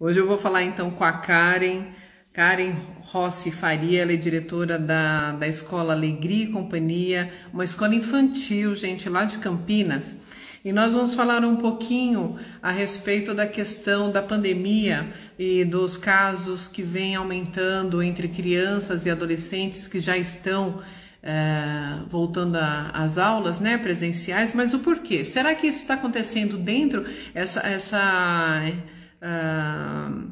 Hoje eu vou falar então com a Karen, Karen Rossi Faria, ela é diretora da, da Escola Alegria e Companhia, uma escola infantil, gente, lá de Campinas. E nós vamos falar um pouquinho a respeito da questão da pandemia e dos casos que vêm aumentando entre crianças e adolescentes que já estão é, voltando às aulas né, presenciais, mas o porquê? Será que isso está acontecendo dentro essa, essa uh,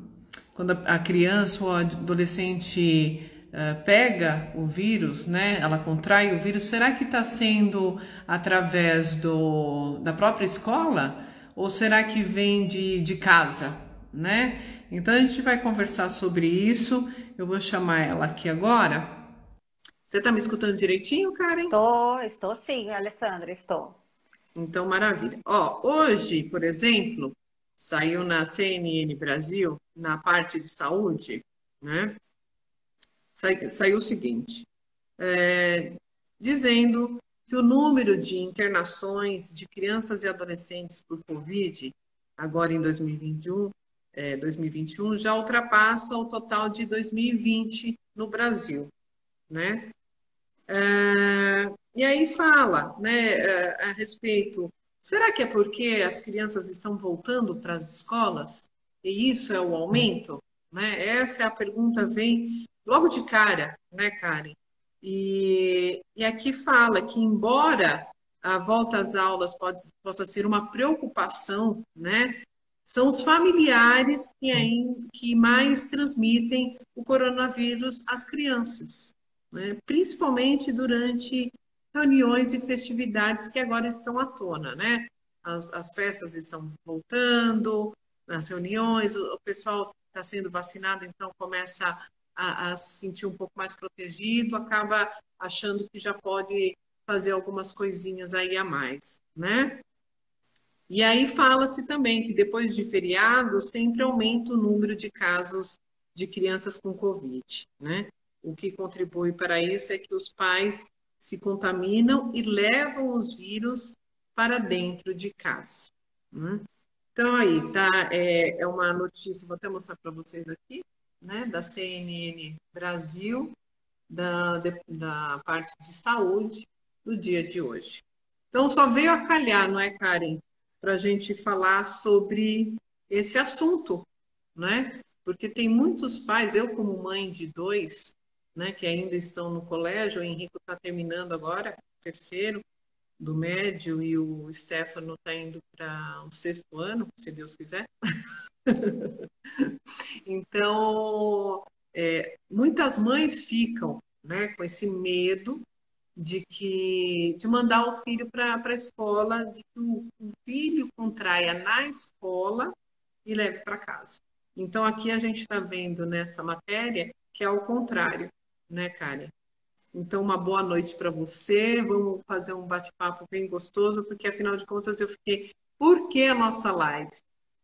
quando a criança ou adolescente uh, pega o vírus, né, ela contrai o vírus, será que está sendo através do, da própria escola ou será que vem de, de casa, né? Então a gente vai conversar sobre isso. Eu vou chamar ela aqui agora. Você está me escutando direitinho, Karen? Estou, estou sim, Alessandra, estou. Então, maravilha. Ó, hoje, por exemplo, saiu na CNN Brasil, na parte de saúde, né? Saiu o seguinte, é, dizendo que o número de internações de crianças e adolescentes por Covid, agora em 2021, é, 2021, já ultrapassa o total de 2020 no Brasil, né? É, e aí fala, né, é, a respeito Será que é porque as crianças estão voltando para as escolas e isso é o aumento? Né? Essa é a pergunta, vem logo de cara, né, Karen? E, e aqui fala que, embora a volta às aulas pode, possa ser uma preocupação, né? São os familiares que, que mais transmitem o coronavírus às crianças, né? principalmente durante reuniões e festividades que agora estão à tona, né? As, as festas estão voltando, as reuniões, o, o pessoal está sendo vacinado, então começa a, a, se sentir um pouco mais protegido, acaba achando que já pode fazer algumas coisinhas aí a mais, né? E aí fala-se também que depois de feriado sempre aumenta o número de casos de crianças com Covid, né? O que contribui para isso é que os pais se contaminam e levam os vírus para dentro de casa. Né? Então, aí, tá? É, é uma notícia, vou até mostrar para vocês aqui, né? Da CNN Brasil, da, de, da parte de saúde, do dia de hoje. Então, só veio a calhar, não é, Karen? Para a gente falar sobre esse assunto, né? Porque tem muitos pais, eu como mãe de dois, né, que ainda estão no colégio. O Henrique está terminando agora, terceiro do médio, e o Stefano está indo para o sexto ano, se Deus quiser. então, é, muitas mães ficam né, com esse medo de que de mandar o filho para a escola, de que o, o filho contraia na escola e leve para casa. Então, aqui a gente está vendo nessa matéria que é o contrário né, Karen? Então, uma boa noite para você. Vamos fazer um bate-papo bem gostoso, porque afinal de contas eu fiquei. Por que a nossa live?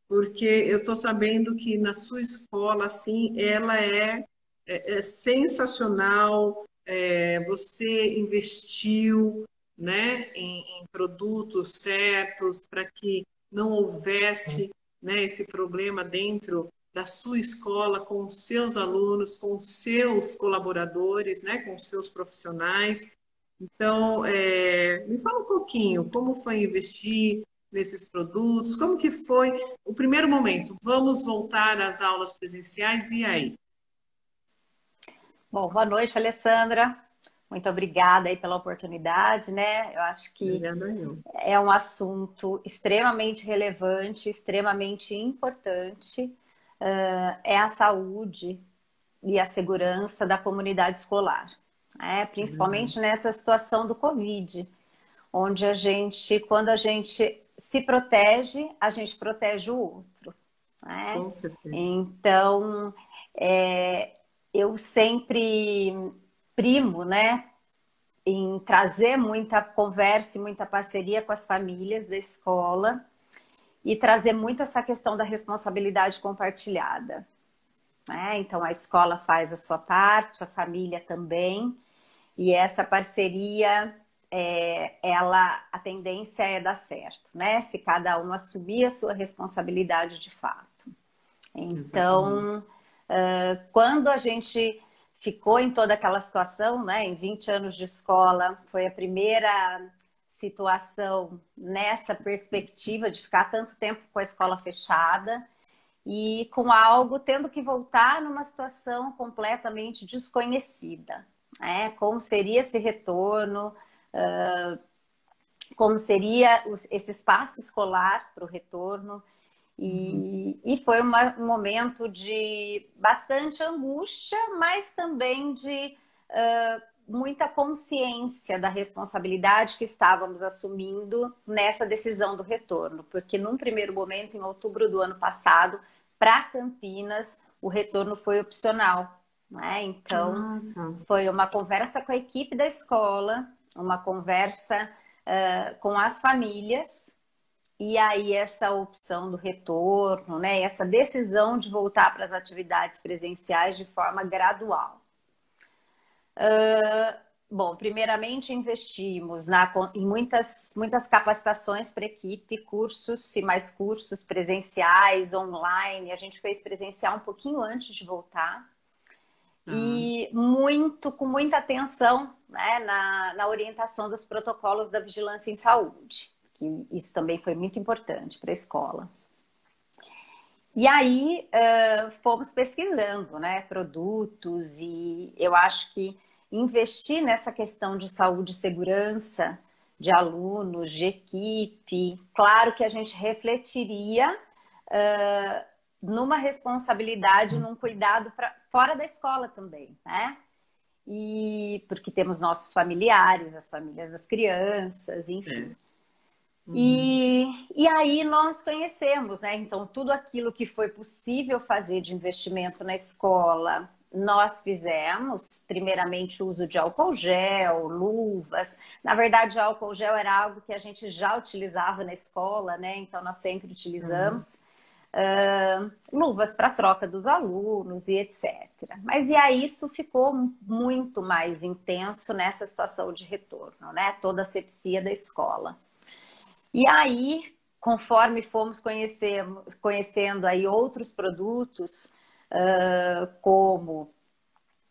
Porque eu estou sabendo que na sua escola, assim, ela é, é, é sensacional. É, você investiu né, em, em produtos certos para que não houvesse né, esse problema dentro da sua escola com os seus alunos, com os seus colaboradores, né, com os seus profissionais. Então, é, me fala um pouquinho como foi investir nesses produtos, como que foi o primeiro momento. Vamos voltar às aulas presenciais e aí? Bom, boa noite, Alessandra. Muito obrigada aí pela oportunidade, né? Eu acho que é um assunto extremamente relevante, extremamente importante uh, é a saúde e a segurança da comunidade escolar, né? principalmente uhum. nessa situação do Covid, onde a gente, quando a gente se protege, a gente protege o outro. Né? Com certeza. Então, é, eu sempre primo, né, em trazer muita conversa e muita parceria com as famílias da escola e trazer muito essa questão da responsabilidade compartilhada. Né? Então, a escola faz a sua parte, a família também, e essa parceria, é, ela, a tendência é dar certo, né? Se cada um assumir a sua responsabilidade de fato. Então, uh, quando a gente ficou em toda aquela situação, né, em 20 anos de escola, foi a primeira situação nessa perspectiva de ficar tanto tempo com a escola fechada e com algo tendo que voltar numa situação completamente desconhecida. Né? Como seria esse retorno, como seria esse espaço escolar para o retorno. E, uhum. e foi uma, um momento de bastante angústia, mas também de uh, muita consciência da responsabilidade que estávamos assumindo nessa decisão do retorno, porque num primeiro momento, em outubro do ano passado, para Campinas, o retorno foi opcional. Né? Então, foi uma conversa com a equipe da escola, uma conversa uh, com as famílias, e aí essa opção do retorno, né? essa decisão de voltar para as atividades presenciais de forma gradual. Uh, bom, primeiramente investimos na, em muitas, muitas capacitações para equipe, cursos e mais cursos presenciais, online. A gente fez presencial um pouquinho antes de voltar. Uhum. E muito, com muita atenção né, na, na orientação dos protocolos da vigilância em saúde. Que isso também foi muito importante para a escola. E aí uh, fomos pesquisando né, produtos e eu acho que investir nessa questão de saúde e segurança de alunos, de equipe, claro que a gente refletiria uh, numa responsabilidade, num cuidado pra, fora da escola também, né? E porque temos nossos familiares, as famílias das crianças, enfim. Uhum. E, e aí nós conhecemos, né? Então, tudo aquilo que foi possível fazer de investimento na escola, nós fizemos, primeiramente, o uso de álcool gel, luvas. Na verdade, álcool gel era algo que a gente já utilizava na escola, né? Então, nós sempre utilizamos. Uhum. Uh, luvas para troca dos alunos e etc. Mas e aí isso ficou muito mais intenso nessa situação de retorno, né? Toda a sepsia da escola. E aí, conforme fomos conhecendo, conhecendo aí outros produtos, uh, como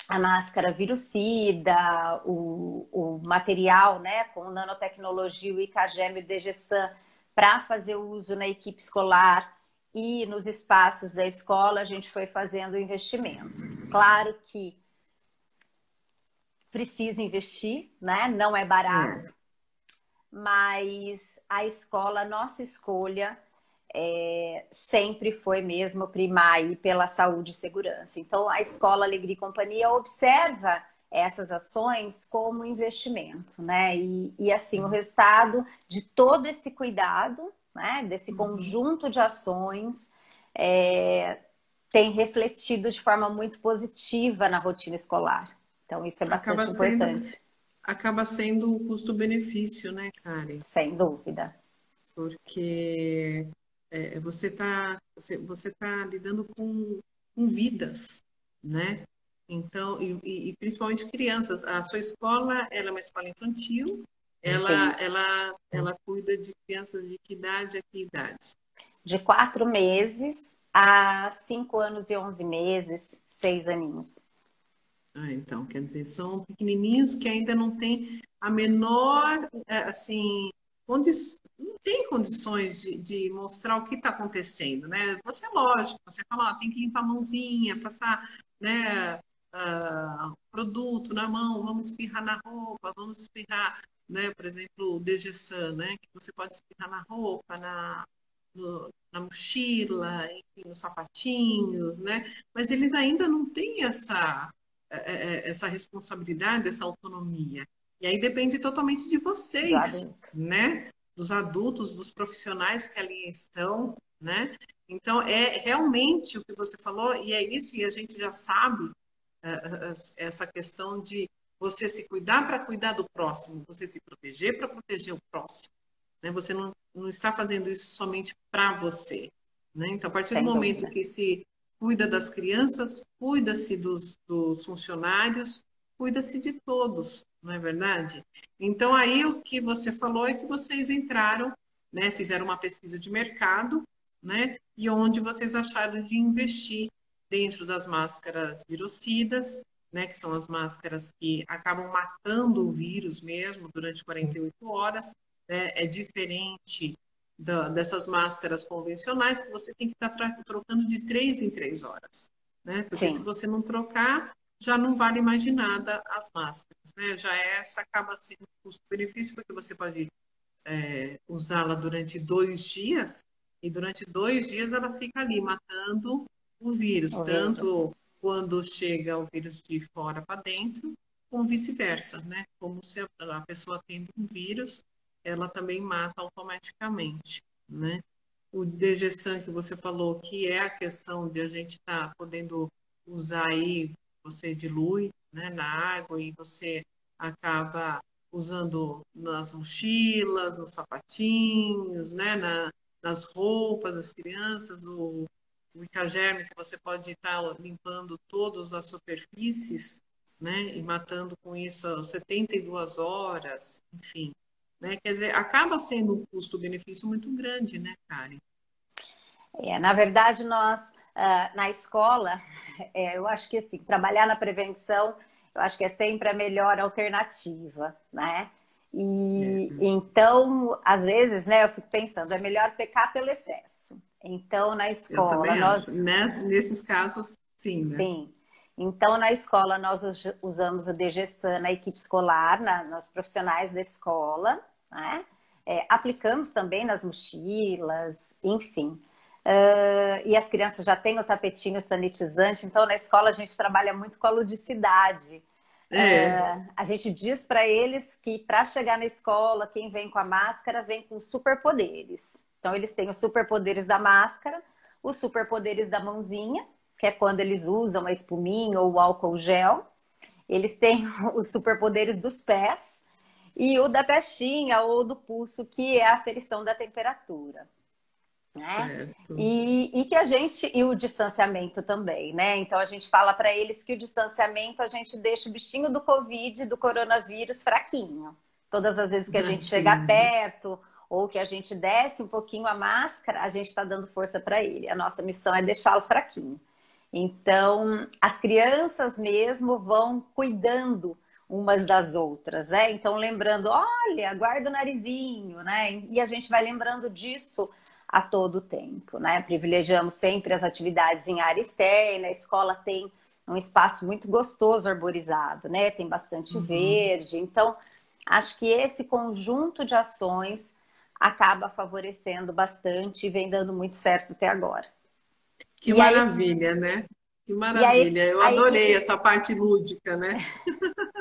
a máscara virucida, o, o material né, com nanotecnologia, o ICAGEM e o DGSAN, para fazer uso na equipe escolar e nos espaços da escola, a gente foi fazendo investimento. Claro que precisa investir, né? Não é barato. Mas a escola, nossa escolha, é, sempre foi mesmo primar pela saúde e segurança. Então, a escola Alegria e Companhia observa essas ações como investimento, né? E, e assim, o resultado de todo esse cuidado, né? Desse uhum. conjunto de ações, é, tem refletido de forma muito positiva na rotina escolar. Então, isso é bastante Acaba importante. Sendo acaba sendo o custo-benefício, né, Karen? Sem dúvida. Porque é, você está você, você tá lidando com, com vidas, né? Então, e, e, principalmente crianças. A sua escola, ela é uma escola infantil, ela, ela, ela cuida de crianças de que idade a que idade? De quatro meses a cinco anos e onze meses, seis aninhos. Ah, então, quer dizer, são pequenininhos que ainda não têm a menor, é, assim, condi não tem condições de, de mostrar o que está acontecendo, né? Você, lógico, você fala, ó, tem que limpar a mãozinha, passar, né, uh, produto na mão, vamos espirrar na roupa, vamos espirrar, né, por exemplo, o Degesan, né, que você pode espirrar na roupa, na, no, na mochila, enfim, nos sapatinhos, né? Mas eles ainda não têm essa essa responsabilidade, essa autonomia. E aí depende totalmente de vocês, né? Dos adultos, dos profissionais que ali estão, né? Então, é realmente o que você falou, e é isso, e a gente já sabe essa questão de você se cuidar para cuidar do próximo, você se proteger para proteger o próximo. Né? Você não, não está fazendo isso somente para você. Né? Então, a partir Sem do momento dúvida. que se cuida das crianças, cuida-se dos, dos funcionários, cuida-se de todos, não é verdade? Então, aí o que você falou é que vocês entraram, né, fizeram uma pesquisa de mercado, né, e onde vocês acharam de investir dentro das máscaras virocidas, né, que são as máscaras que acabam matando o vírus mesmo durante 48 horas, né, é diferente da, dessas máscaras convencionais que você tem que estar tá trocando de três em três horas, né, porque Sim. se você não trocar, já não vale mais de nada as máscaras, né, já é, essa acaba sendo custo-benefício, porque você pode é, usá-la durante dois dias, e durante dois dias ela fica ali matando o vírus, o tanto vírus. quando chega o vírus de fora para dentro, como vice-versa, né? Como se a pessoa tendo um vírus, ela também mata automaticamente, né? O DGSAN que você falou, que é a questão de a gente estar tá podendo usar aí, você dilui né, na água e você acaba usando nas mochilas, nos sapatinhos, né, na, nas roupas das crianças, o, o que você pode estar limpando todas as superfícies, né, e matando com isso 72 horas, enfim. Né? Quer dizer, acaba sendo um custo-benefício muito grande, né, Karen? É, na verdade, nós, uh, na escola, é, eu acho que assim, trabalhar na prevenção, eu acho que é sempre a melhor alternativa, né? E é. então, às vezes, né, eu fico pensando, é melhor pecar pelo excesso. Então, na escola, nós. Nesses casos, sim. Né? Sim. Então, na escola, nós usamos o DGSAN na equipe escolar, na, nos profissionais da escola, né? É, aplicamos também nas mochilas, enfim. Uh, e as crianças já têm o tapetinho sanitizante, então na escola a gente trabalha muito com a ludicidade. É. Uh, a gente diz para eles que para chegar na escola, quem vem com a máscara vem com superpoderes. Então, eles têm os superpoderes da máscara, os superpoderes da mãozinha, que é quando eles usam a espuminha ou o álcool gel. Eles têm os superpoderes dos pés e o da testinha ou do pulso, que é a aferição da temperatura. Né? E, e, que a gente e o distanciamento também, né? Então a gente fala para eles que o distanciamento a gente deixa o bichinho do Covid, do coronavírus fraquinho. Todas as vezes que a gente chega perto ou que a gente desce um pouquinho a máscara, a gente está dando força para ele. A nossa missão é deixá-lo fraquinho. Então, as crianças mesmo vão cuidando umas das outras, né? Então, lembrando, olha, guarda o narizinho, né? E a gente vai lembrando disso a todo tempo, né? Privilegiamos sempre as atividades em área externa, a escola tem um espaço muito gostoso arborizado, né? Tem bastante uhum. verde. Então, acho que esse conjunto de ações acaba favorecendo bastante e vem dando muito certo até agora. Que e maravilha, aí... né? Que maravilha. Aí, Eu adorei equipe... essa parte lúdica, né?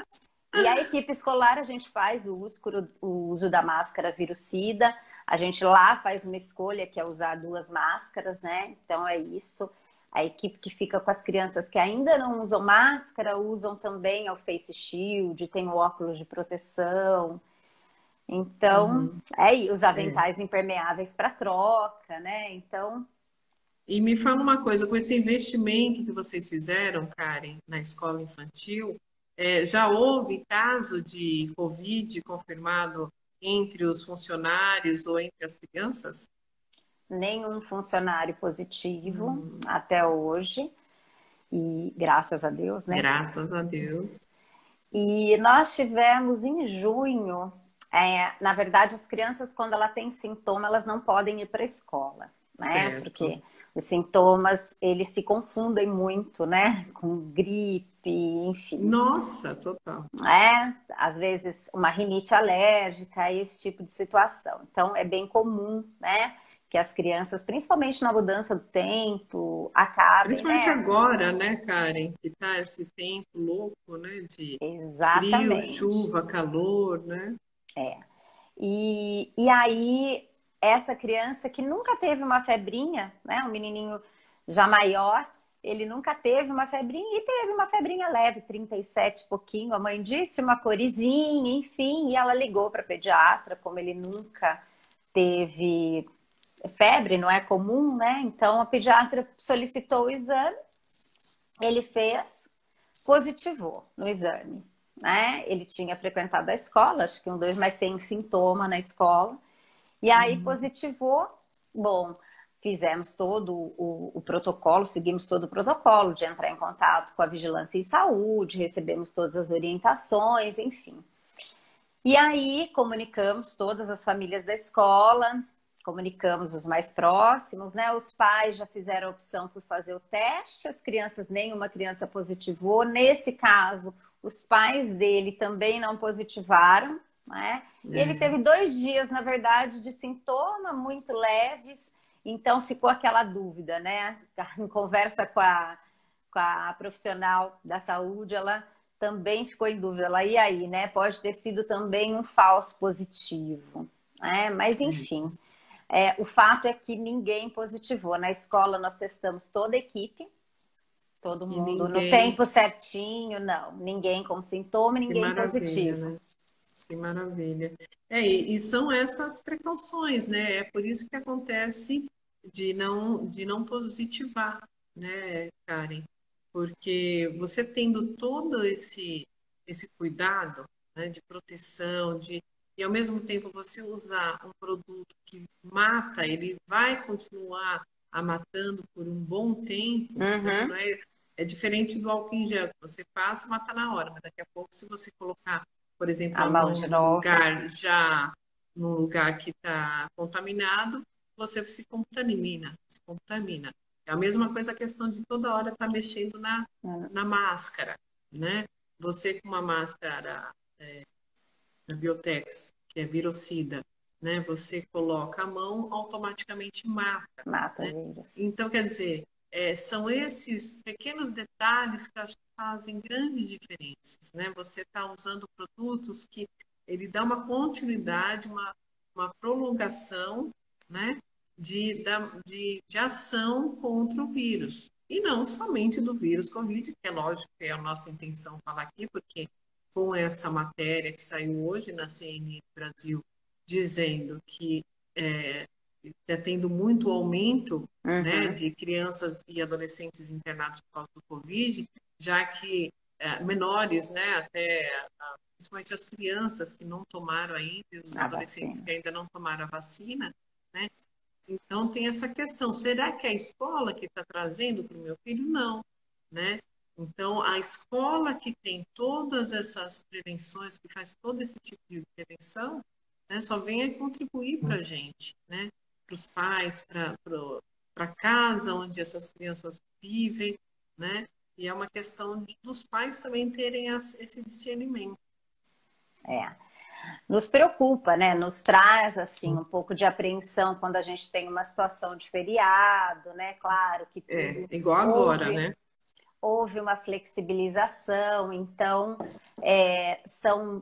E a equipe escolar, a gente faz o uso, o uso da máscara virucida. A gente lá faz uma escolha que é usar duas máscaras, né? Então é isso. A equipe que fica com as crianças que ainda não usam máscara, usam também o face shield, tem o óculos de proteção. Então, uhum. é os aventais é. impermeáveis para troca, né? Então. E me fala uma coisa, com esse investimento que vocês fizeram, Karen, na escola infantil, é, já houve caso de Covid confirmado entre os funcionários ou entre as crianças? Nenhum funcionário positivo uhum. até hoje. E graças a Deus, né? Graças a Deus. E nós tivemos em junho é, na verdade, as crianças, quando ela tem sintoma, elas não podem ir para a escola, né? Certo. Porque os sintomas, eles se confundem muito, né? Com gripe, enfim. Nossa, total. É, às vezes uma rinite alérgica, esse tipo de situação. Então, é bem comum, né? Que as crianças, principalmente na mudança do tempo, acabem. Principalmente né? agora, né, Karen? Que tá esse tempo louco, né? De Exatamente. frio, chuva, calor, né? É. E, e aí, essa criança que nunca teve uma febrinha, né? Um menininho já maior, ele nunca teve uma febrinha e teve uma febrinha leve, 37 pouquinho. A mãe disse uma corizinha, enfim, e ela ligou para a pediatra, como ele nunca teve febre, não é comum, né? Então a pediatra solicitou o exame, ele fez, positivou no exame né? Ele tinha frequentado a escola, acho que um, dois, mas tem sintoma na escola. E aí uhum. positivou. Bom, fizemos todo o, o, protocolo, seguimos todo o protocolo de entrar em contato com a vigilância em saúde, recebemos todas as orientações, enfim. E aí comunicamos todas as famílias da escola, comunicamos os mais próximos, né? Os pais já fizeram a opção por fazer o teste, as crianças, nenhuma criança positivou. Nesse caso, os pais dele também não positivaram, né? E ele uhum. teve dois dias, na verdade, de sintoma muito leves, então ficou aquela dúvida, né? Em conversa com a, com a profissional da saúde, ela também ficou em dúvida. Ela, e aí, né? Pode ter sido também um falso positivo. Né? Mas, enfim, é, o fato é que ninguém positivou. Na escola, nós testamos toda a equipe, todo mundo no tempo certinho, não. Ninguém com sintoma, ninguém positivo. Né? Que maravilha. É, e, são essas precauções, né? É por isso que acontece de não, de não positivar, né, Karen? Porque você tendo todo esse, esse cuidado né, de proteção, de, e ao mesmo tempo você usar um produto que mata, ele vai continuar a matando por um bom tempo, uhum. né? é, é diferente do álcool em gel, que você passa, mata na hora, mas daqui a pouco, se você colocar por exemplo, a mão num lugar já num lugar que está contaminado, você se contamina, se contamina. É a mesma coisa a questão de toda hora estar tá mexendo na, na máscara, né? Você com uma máscara é, da Biotex, que é virocida, né? Você coloca a mão, automaticamente mata. Mata né? Então, quer dizer, é, são esses pequenos detalhes que acho que fazem grandes diferenças, né? Você está usando produtos que ele dá uma continuidade, uma, uma prolongação, né? De, de, de ação contra o vírus. E não somente do vírus Covid, que é lógico que é a nossa intenção falar aqui, porque com essa matéria que saiu hoje na CNN Brasil, dizendo que é, está tendo muito aumento uhum. né, de crianças e adolescentes internados por causa do Covid, já que é, menores, né, até principalmente as crianças que não tomaram ainda, os a adolescentes vacina. que ainda não tomaram a vacina, né? Então tem essa questão, será que é a escola que está trazendo para o meu filho? Não, né? Então a escola que tem todas essas prevenções, que faz todo esse tipo de prevenção, né, só vem a contribuir para a gente, né? Para os pais, para casa onde essas crianças vivem, né? E é uma questão dos pais também terem esse discernimento. É. Nos preocupa, né? Nos traz assim um pouco de apreensão quando a gente tem uma situação de feriado, né? Claro que é igual agora, houve, né? Houve uma flexibilização, então é, são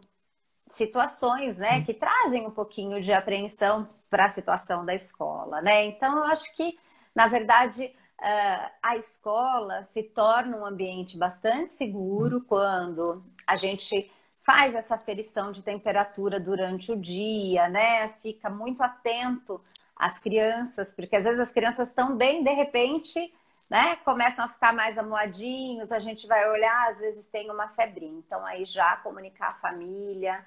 situações, né, que trazem um pouquinho de apreensão para a situação da escola, né? Então eu acho que na verdade a escola se torna um ambiente bastante seguro quando a gente faz essa aferição de temperatura durante o dia, né? Fica muito atento às crianças, porque às vezes as crianças estão bem, de repente, né? Começam a ficar mais amuadinhos, a gente vai olhar, às vezes tem uma febrinha. Então aí já comunicar a família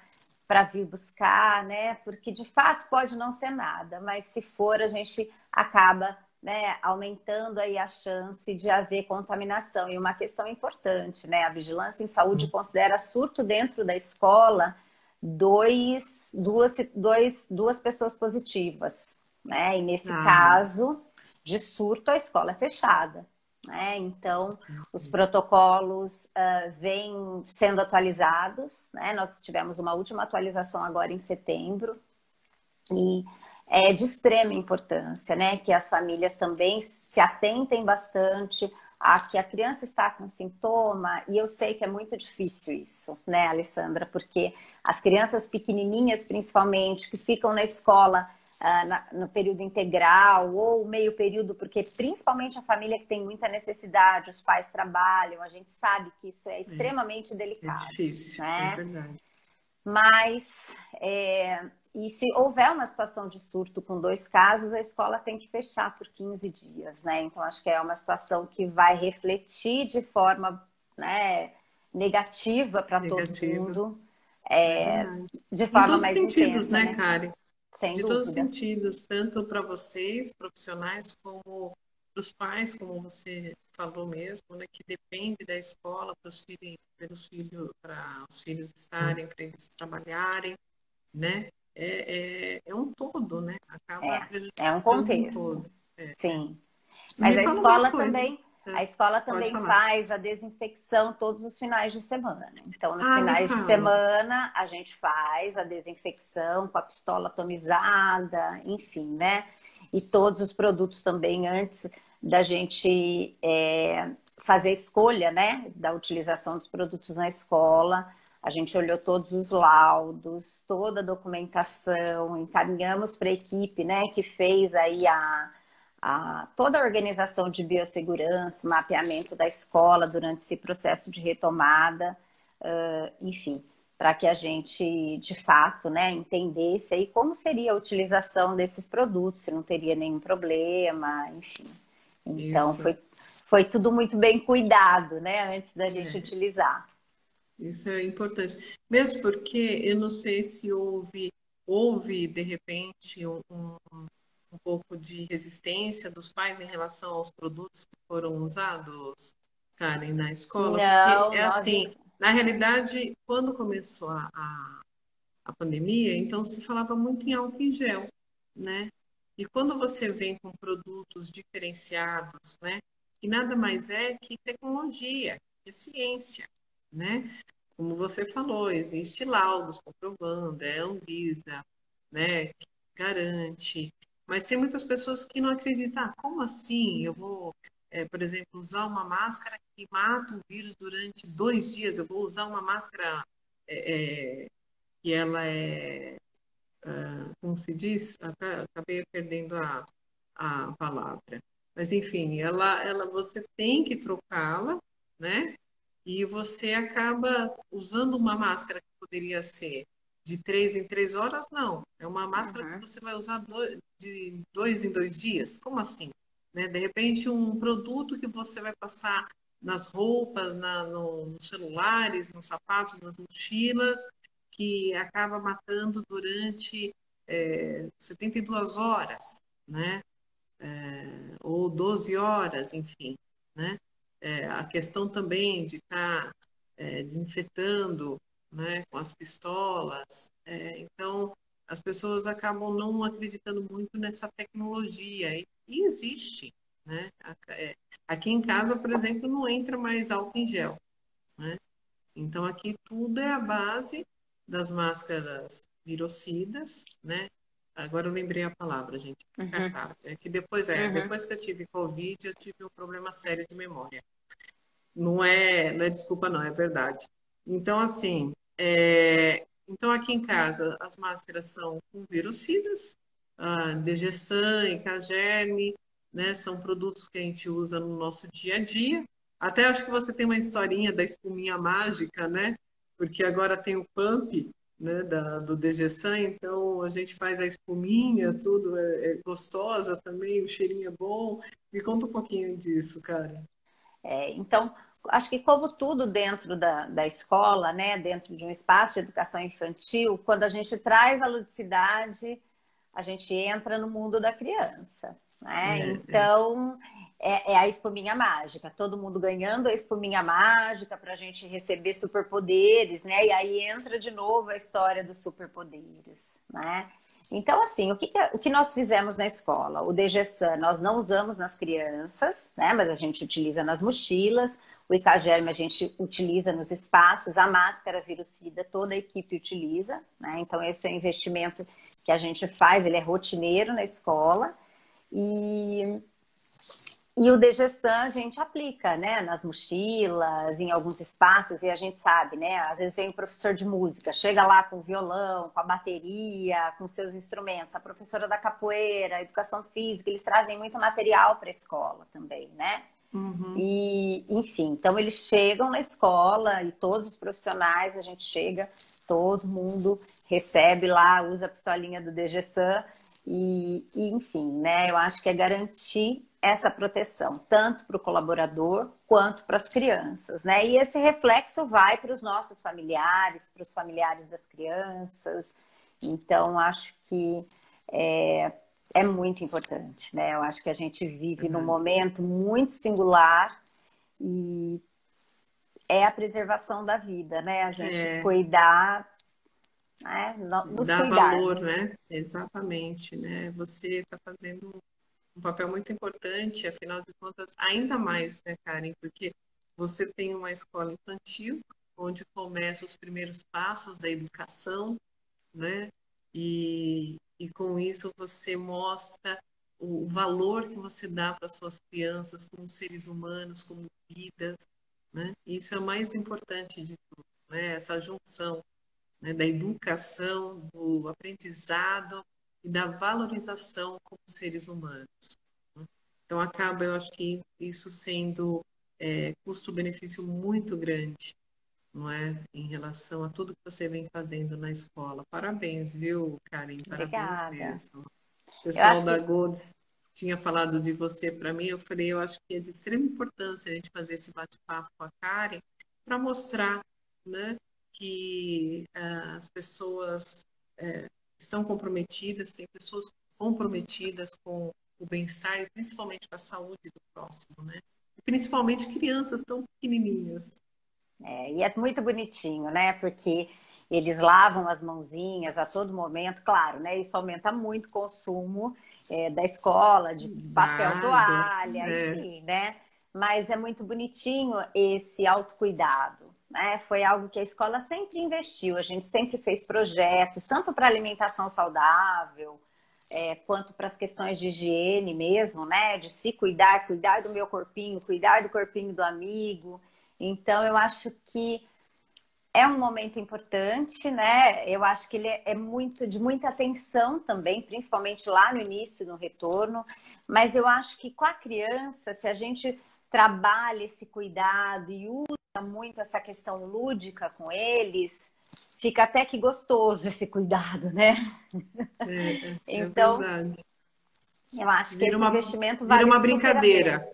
para vir buscar, né? Porque de fato pode não ser nada, mas se for, a gente acaba né, aumentando aí a chance de haver contaminação. E uma questão importante, né? A vigilância em saúde considera surto dentro da escola dois, duas, dois, duas pessoas positivas, né? E nesse ah. caso de surto, a escola é fechada. Né? Então, os protocolos uh, vêm sendo atualizados. Né? Nós tivemos uma última atualização agora em setembro. E é de extrema importância, né? Que as famílias também se atentem bastante a que a criança está com sintoma, e eu sei que é muito difícil isso, né, Alessandra? Porque as crianças pequenininhas, principalmente, que ficam na escola uh, na, no período integral ou meio período, porque principalmente a família que tem muita necessidade, os pais trabalham, a gente sabe que isso é extremamente é, delicado. É difícil, né? é verdade. Mas é, e se houver uma situação de surto com dois casos, a escola tem que fechar por 15 dias, né? Então, acho que é uma situação que vai refletir de forma né, negativa para todo mundo. É, de forma mais sentidos, intensa, né, né? Karen? Sem de dúvida. todos os sentidos, tanto para vocês, profissionais, como para os pais, como você falou mesmo, né, que depende da escola para os filhos, para os filhos estarem, para eles trabalharem, né? É, é, é, um todo, né? Acaba é, é um contexto. Um é. Sim. Mas a escola também a é, escola também faz a desinfecção todos os finais de semana. Então, nos ah, finais de semana, a gente faz a desinfecção com a pistola atomizada, enfim, né? E todos os produtos também antes da gente é, fazer a escolha, né? Da utilização dos produtos na escola. A gente olhou todos os laudos, toda a documentação, encaminhamos para a equipe, né? Que fez aí a a, toda a organização de biossegurança, mapeamento da escola durante esse processo de retomada, uh, enfim, para que a gente, de fato, né, entendesse aí como seria a utilização desses produtos, se não teria nenhum problema, enfim. Então, foi, foi tudo muito bem cuidado, né, antes da gente é. utilizar. Isso é importante. Mesmo porque eu não sei se houve, houve de repente, um, um pouco de resistência dos pais em relação aos produtos que foram usados, Karen, na escola? Não, Porque é assim, na realidade, quando começou a, a, a pandemia, então se falava muito em álcool em gel, né? E quando você vem com produtos diferenciados, né? Que nada mais é que tecnologia, que é ciência, né? Como você falou, existe laudos comprovando, é Anvisa, né? Que garante, mas tem muitas pessoas que não acreditam. Ah, como assim? Eu vou, é, por exemplo, usar uma máscara que mata o vírus durante dois dias. Eu vou usar uma máscara é, é, que ela é, uh, como se diz? Acabei perdendo a, a palavra. Mas enfim, ela, ela, você tem que trocá-la, né? E você acaba usando uma máscara que poderia ser de três em três horas, não. É uma máscara uhum. que você vai usar dois, de dois em dois dias. Como assim? Né? De repente, um produto que você vai passar nas roupas, na, no, nos celulares, nos sapatos, nas mochilas, que acaba matando durante é, 72 horas, né? É, ou 12 horas, enfim, né? É, a questão também de estar tá, é, desinfetando né, com as pistolas. É, então, as pessoas acabam não acreditando muito nessa tecnologia. E, e existe. Né? É, aqui em casa, por exemplo, não entra mais álcool em gel. Né? Então, aqui tudo é a base das máscaras virocidas, né? Agora eu lembrei a palavra, gente. Descartável. Uhum. É que depois, é, uhum. depois que eu tive Covid, eu tive um problema sério de memória. Não é, não é desculpa, não, é verdade. Então, assim, é, então, aqui em casa, as máscaras são com virucidas, uh, Degessan e Cagerme, né? São produtos que a gente usa no nosso dia a dia. Até acho que você tem uma historinha da espuminha mágica, né? Porque agora tem o pump, né, da, do Degessan, então a gente faz a espuminha, tudo é, é, gostosa também, o cheirinho é bom. Me conta um pouquinho disso, cara. É, então, acho que como tudo dentro da, da escola, né, dentro de um espaço de educação infantil, quando a gente traz a ludicidade, a gente entra no mundo da criança. Né? É, é. então, é, é, a espuminha mágica, todo mundo ganhando a espuminha mágica para a gente receber superpoderes, né? E aí entra de novo a história dos superpoderes, né? Então, assim, o que, o que nós fizemos na escola? O DGSAN nós não usamos nas crianças, né? Mas a gente utiliza nas mochilas. O Icagerme a gente utiliza nos espaços. A máscara virucida toda a equipe utiliza, né? Então, esse é um investimento que a gente faz, ele é rotineiro na escola. E e o Degestan a gente aplica, né, nas mochilas, em alguns espaços, e a gente sabe, né, às vezes vem o professor de música, chega lá com o violão, com a bateria, com seus instrumentos, a professora da capoeira, educação física, eles trazem muito material para a escola também, né? Uhum. E, enfim, então eles chegam na escola e todos os profissionais, a gente chega, todo mundo recebe lá, usa a pistolinha do Degestan e, e, enfim, né? Eu acho que é garantir essa proteção, tanto para o colaborador quanto para as crianças, né? E esse reflexo vai para os nossos familiares, para os familiares das crianças. Então, acho que é, é muito importante, né? Eu acho que a gente vive uhum. num momento muito singular e é a preservação da vida, né? A gente é. cuidar, né? Nos Dar valor, né? Exatamente, né? Você está fazendo um papel muito importante, afinal de contas, ainda mais, né, Karen? Porque você tem uma escola infantil, onde começam os primeiros passos da educação, né? E, e com isso você mostra o valor que você dá para suas crianças como seres humanos, como vidas, né? Isso é o mais importante de tudo, né? Essa junção né? da educação, do aprendizado e da valorização como seres humanos. Né? Então acaba, eu acho que isso sendo é, custo-benefício muito grande, não é? Em relação a tudo que você vem fazendo na escola. Parabéns, viu, Karen? Parabéns Obrigada. mesmo. O pessoal da que... Golds tinha falado de você para mim, eu falei, eu acho que é de extrema importância a gente fazer esse bate-papo com a Karen para mostrar, né, que uh, as pessoas uh, estão comprometidas, tem pessoas comprometidas com o bem-estar e principalmente com a saúde do próximo, né? E principalmente crianças tão pequenininhas. É, e é muito bonitinho, né? Porque eles lavam as mãozinhas a todo momento, claro, né? Isso aumenta muito o consumo é, da escola, de papel toalha, é. enfim, né? Mas é muito bonitinho esse autocuidado. Né? Foi algo que a escola sempre investiu, a gente sempre fez projetos, tanto para alimentação saudável, é, quanto para as questões de higiene mesmo, né? De se cuidar, cuidar do meu corpinho, cuidar do corpinho do amigo. Então, eu acho que é um momento importante, né? Eu acho que ele é muito de muita atenção também, principalmente lá no início, no retorno. Mas eu acho que com a criança, se a gente trabalha esse cuidado e usa muito essa questão lúdica com eles, fica até que gostoso esse cuidado, né? É, é, é então, verdade. eu acho que vira esse uma, investimento vale uma brincadeira.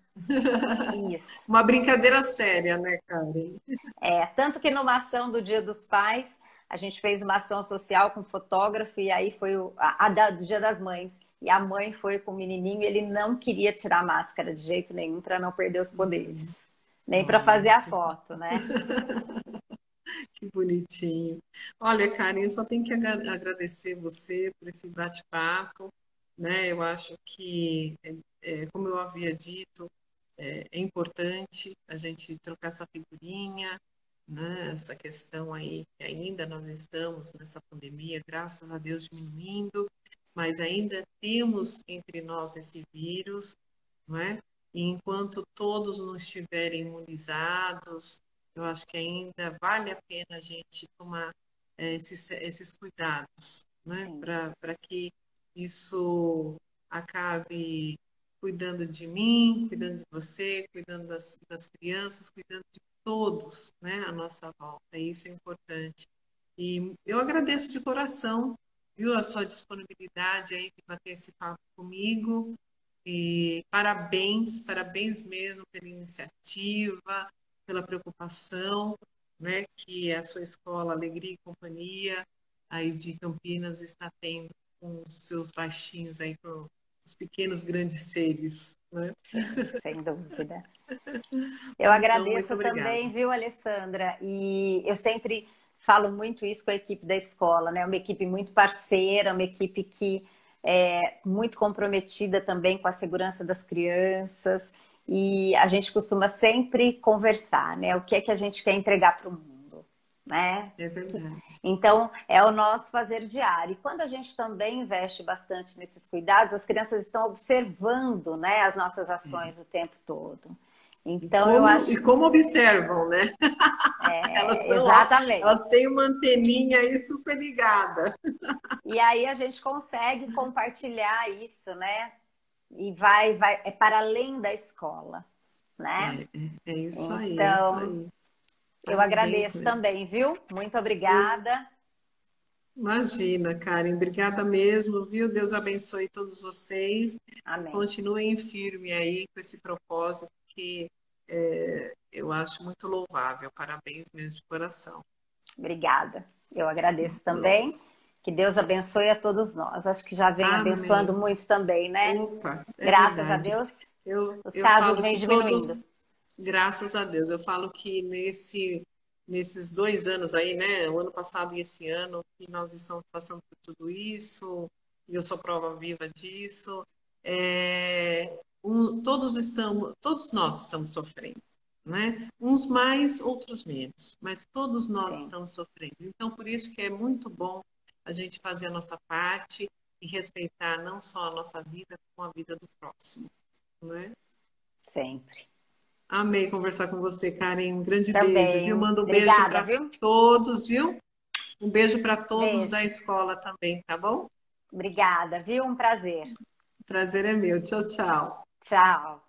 Isso. Uma brincadeira séria, né, Karen? É, tanto que numa ação do Dia dos Pais, a gente fez uma ação social com fotógrafo e aí foi o, a, a do Dia das Mães. E a mãe foi com o menininho, ele não queria tirar a máscara de jeito nenhum para não perder os poderes, nem para fazer a foto, né? Que bonitinho. Olha, Karen, eu só tenho que agradecer você por esse bate-papo. Né? Eu acho que, é, é como eu havia dito, é, é importante a gente trocar essa figurinha, né? essa questão aí, que ainda nós estamos nessa pandemia, graças a Deus diminuindo, mas ainda temos entre nós esse vírus, não é? E enquanto todos não estiverem imunizados, eu acho que ainda vale a pena a gente tomar é, esses, esses cuidados, né? Para que isso acabe cuidando de mim, cuidando de você, cuidando das, das crianças, cuidando de todos, né, à nossa volta. Isso é importante. E eu agradeço de coração, viu, a sua disponibilidade aí de bater esse papo comigo. E parabéns, parabéns mesmo pela iniciativa, pela preocupação, né, que a sua escola Alegria e Companhia aí de Campinas está tendo com os seus baixinhos aí pro, os pequenos grandes seres. Né? Sim, sem dúvida. Eu agradeço então, também, viu, Alessandra? E eu sempre falo muito isso com a equipe da escola, né? Uma equipe muito parceira, uma equipe que é muito comprometida também com a segurança das crianças. E a gente costuma sempre conversar, né? O que é que a gente quer entregar para o mundo né? É verdade. Então, é o nosso fazer diário. E quando a gente também investe bastante nesses cuidados, as crianças estão observando, né, as nossas ações é. o tempo todo. Então, como, eu acho. E como observam, né? É, elas exatamente. Lá, elas têm uma anteninha aí super ligada. E aí a gente consegue compartilhar isso, né? E vai, vai, é para além da escola, né? É, é, é isso aí. Então, é isso aí. Eu agradeço também, viu? Muito obrigada. Imagina, Karen, obrigada mesmo, viu? Deus abençoe todos vocês. Amém. Continuem firme aí com esse propósito que é, eu acho muito louvável. Parabéns mesmo de coração. Obrigada. Eu agradeço também. Que Deus abençoe a todos nós. Acho que já vem Amém. abençoando muito também, né? Opa, é Graças verdade. a Deus, eu, os eu casos vêm diminuindo. Todos, graças a Deus. Eu falo que nesse, nesses dois anos aí, né? O ano passado e esse ano, que nós estamos passando por tudo isso, e eu sou prova viva disso. É, um, todos estamos, todos nós estamos sofrendo né? Uns mais, outros menos, mas todos nós Sim. estamos sofrendo. Então, por isso que é muito bom a gente fazer a nossa parte e respeitar não só a nossa vida, como a vida do próximo, não é? Sempre. Amei conversar com você, Karen. Um grande Também. beijo, viu? Manda um Obrigada, beijo para todos, viu? Um beijo para todos beijo. da escola também, tá bom? Obrigada, viu? Um prazer. O prazer é meu. Tchau, tchau. Tchau.